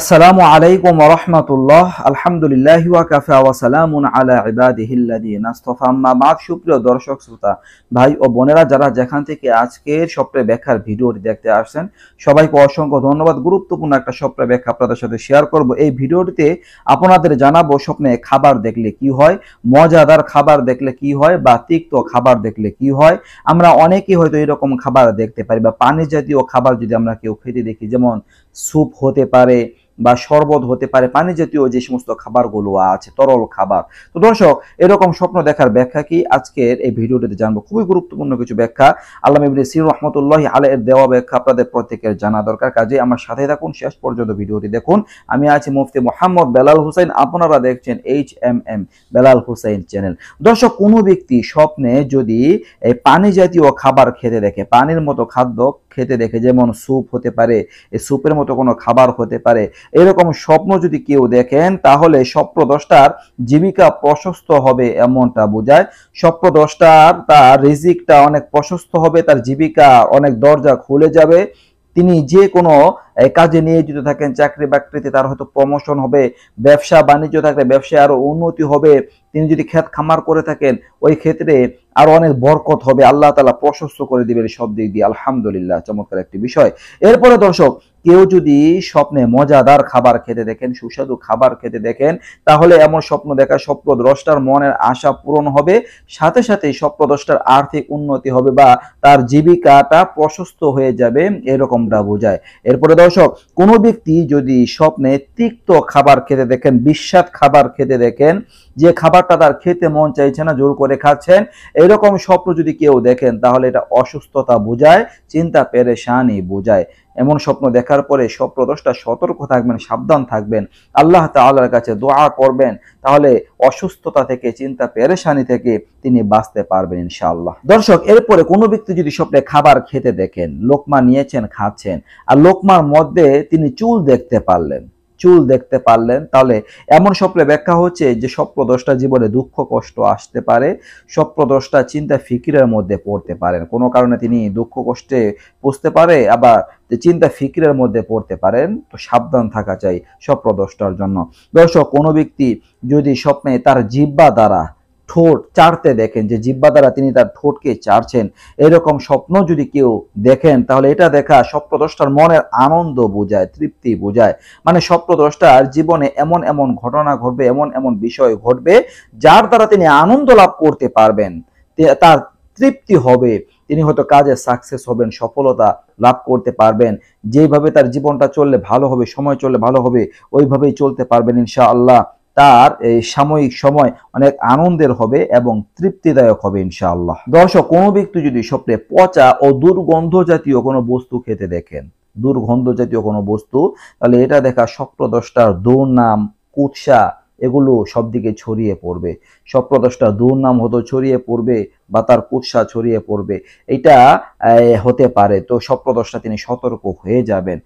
আসসালামু আলাইকুম রহমতুল্লাহ। আলহামদুলিল্লাহ ওয়াকাফা ওয়া সালামুন আলা ইবাদিহিল্লাযীনা ইসতাফা আম্মা বাদ, সুপ্রিয় দর্শক, শ্রোতা, ভাই ও বোনেরা যারা যেখান থেকে আজকের স্বপ্নে ব্যাখ্যার ভিডিওটি দেখতে আসছেন, সবাইকে অসংখ্য ধন্যবাদ। গুরুত্বপূর্ণ একটা স্বপ্নে ব্যাখ্যা আপনাদের সাথে শেয়ার করব। এই ভিডিওটিতে আপনাদের জানাব স্বপ্নে খাবার দেখলে কি হয়, মজাদার খাবার দেখলে কি হয় বা তিক্ত খাবার দেখলে কি হয়। আমরা অনেকেই হয়তো এরকম খাবার দেখতে পারি বা পানি জাতীয় খাবার যদি আমরা কেউ খেতে দেখি, যেমন স্যুপ হতে পারে বা শরবত হতে পারে, পানি জাতীয় যে সমস্ত খাবারগুলো আছে, তরল খাবার। তো দর্শক, এরকম স্বপ্ন দেখার ব্যাখ্যা কি? আজকের এই ভিডিওটিতে জানব খুবই গুরুত্বপূর্ণ কিছু ব্যাখ্যা। আল্লাহ ইবনে সির রহমতুল্লাহ আলে এর দেওয়া ব্যাখ্যা আপনাদের প্রত্যেকের জানা দরকার। কাজে আমার সাথে থাকুন, শেষ পর্যন্ত ভিডিওটি দেখুন। আমি আছি মুফতি মোহাম্মদ বেলাল হুসাইন, আপনারা দেখছেন H M M, Belal Hussain channel. দর্শক, কোনো ব্যক্তি স্বপ্নে যদি এই পানি জাতীয় খাবার খেতে দেখে, পানির মতো খাদ্য খেতে দেখে যেমন স্যুপ হতে পারে, এই স্যুপের মতো কোনো খাবার হতে পারে, এরকম স্বপ্ন যদি কেউ দেখেন, তাহলে স্বপ্নদ্রষ্টার জীবিকা প্রশস্ত হবে এমনটা বোঝায়। স্বপ্নদ্রষ্টার তার রিজিকটা অনেক প্রশস্ত হবে, তার জীবিকা অনেক দরজা খুলে যাবে। তিনি যে কোনো কাজে নিয়োজিত থাকেন, চাকরি বাকরিতে তার হয়তো প্রমোশন হবে, ব্যবসা বাণিজ্য থাকলে ব্যবসায় আরও উন্নতি হবে। তিনি যদি ক্ষেত খামার করে থাকেন, ওই ক্ষেত্রে আরও অনেক বরকত হবে, আল্লাহ তালা প্রশস্ত করে দিবেন, সব দিক দিয়ে। আলহামদুলিল্লাহ, চমৎকার একটি বিষয়। এরপরে দর্শক, কেউ যদি স্বপ্নে মজাদার খাবার খেতে দেখেন, সুস্বাদু খাবার খেতে দেখেন, তাহলে এমন স্বপ্ন দেখা স্বপ্নদ্রষ্টার মনের আশা পূরণ হবে, সাথে সাথে স্বপ্নদ্রষ্টার আর্থিক উন্নতি হবে বা তার জীবিকাটা প্রশস্ত হয়ে যাবে, এরকমটা বোঝায়। এরপরে দর্শক, কোনো ব্যক্তি যদি স্বপ্নে তিক্ত খাবার খেতে দেখেন, বিস্বাদ খাবার খেতে দেখেন, যে খাবারটা তার খেতে মন চাইছে না, জোর করে খাচ্ছেন এরকম স্বপ্ন যদি কেউ দেখেন, তাহলে এটা অসুস্থতা বোঝায়, চিন্তা পেরেশানি বোঝায়। এমন স্বপ্ন দেখার পরে স্বপ্নদোষটা সতর্ক থাকবেন, সাবধান থাকবেন। আল্লাহ তাআলার কাছে দোয়া করবেন, তাহলে অসুস্থতা থেকে, চিন্তা পেরেশানি থেকে তিনি বাঁচতে পারবেন ইনশাআল্লাহ। দর্শক, এরপরে কোনো ব্যক্তি যদি স্বপ্নে খাবার খেতে দেখেন, লোকমা নিয়েছেন, খাচ্ছেন, আর লোকমার মধ্যে তিনি চুল দেখতে পারলেন চুল দেখতে পারলেন। তাহলে এমন স্বপ্নে ব্যাখ্যা হচ্ছে যে স্বপ্নদ্রষ্টা জীবনে দুঃখ, কষ্ট আসতে পারে। স্বপ্নদ্রষ্টা চিন্তা, ফিকিরের মধ্যে পড়তে পারেন। কোনো কারণে তিনি দুঃখ, কষ্টে পুষতে পারে, আবার চিন্তা, ফিকিরের মধ্যে পড়তে পারেন। তো সাবধান থাকা চাই স্বপ্নদ্রষ্টার জন্য। দর্শক, কোনো ব্যক্তি যদি স্বপ্নে তার জিব্বা দ্বারা ঠোঁট চাড়তে দেখেন যে জিব্বা দ্বারা তিনি তার ঠোঁটকে চাড়ছেন। এরকম স্বপ্ন যদি কেউ দেখেন, তাহলে এটা দেখা স্বপ্নদ্রষ্টার মনের আনন্দ বোঝায়, তৃপ্তি বোঝায়। মানে স্বপ্নদ্রষ্টার জীবনে এমন এমন ঘটনা ঘটবে, এমন এমন বিষয় ঘটবে, যার দ্বারা তিনি আনন্দ লাভ করতে পারবেন। তার তৃপ্তি হবে। তিনি হয়তো কাজে সাকসেস হবেন, সফলতা লাভ করতে পারবেন। যেভাবে তার জীবনটা চললে ভালো হবে, সময় চললে ভালো হবে, ওইভাবেই চলতে পারবেন ইনশা আল্লাহ তার এই সাময়িক সময় অনেক আনন্দের হবে এবং তৃপ্তিদায়ক হবে ইনশাআল্লাহ। দর্শক, কোনো ব্যক্তি যদি স্বপ্নে পচা ও দুর্গন্ধ জাতীয় কোনো বস্তু খেতে দেখেন দুর্গন্ধ জাতীয় কোনো বস্তু, তাহলে এটা দেখা স্বপ্নদষ্টার দুর্নাম, কুৎসা, এগুলো সব দিকে ছড়িয়ে পড়বে। স্বপ্নদষ্টার দুর্নাম হতো ছড়িয়ে পড়বে বা তার কুৎসা ছড়িয়ে পড়বে। এটা হতে পারে। তো স্বপ্নদশটা তিনি সতর্ক হয়ে যাবেন।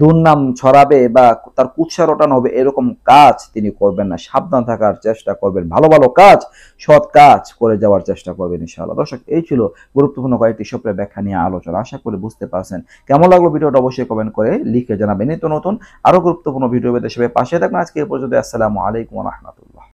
দুর্নাম ছড়াবে বা তার কুৎসা রটানো হবে এরকম কাজ তিনি করবেন না। সাবধান থাকার চেষ্টা করবেন। ভালো ভালো কাজ, সৎ কাজ করে যাওয়ার চেষ্টা করবেন ইনশাআল্লাহ। দর্শক, এই ছিল গুরুত্বপূর্ণ কয়েকটি স্বপ্নের ব্যাখ্যা নিয়ে আলোচনা। আশা করি বুঝতে পারছেন। কেমন লাগল ভিডিওটা অবশ্যই কমেন্ট করে লিখে জানাবেন। নিত্য নতুন আরও গুরুত্বপূর্ণ ভিডিও পেতে সবাই পাশে থাকবেন আজকে এ পর্যন্ত আসসালামু আলাইকুম রহমতুল্লাহ।